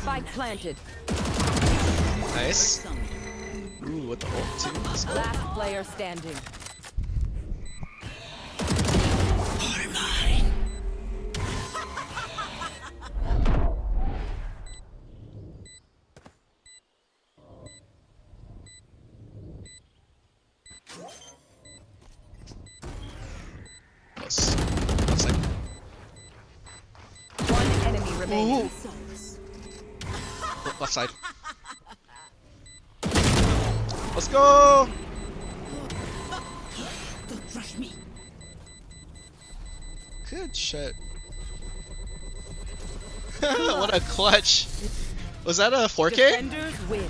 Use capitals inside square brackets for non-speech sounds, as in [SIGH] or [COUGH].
Spike planted. Nice. Ooh, with the ult too. Let's go. Last player standing. Close. Remaining. Ooh. Left side. Let's go! Don't rush me. Good shit. [LAUGHS] what a clutch. Was that a 4K? Defenders win.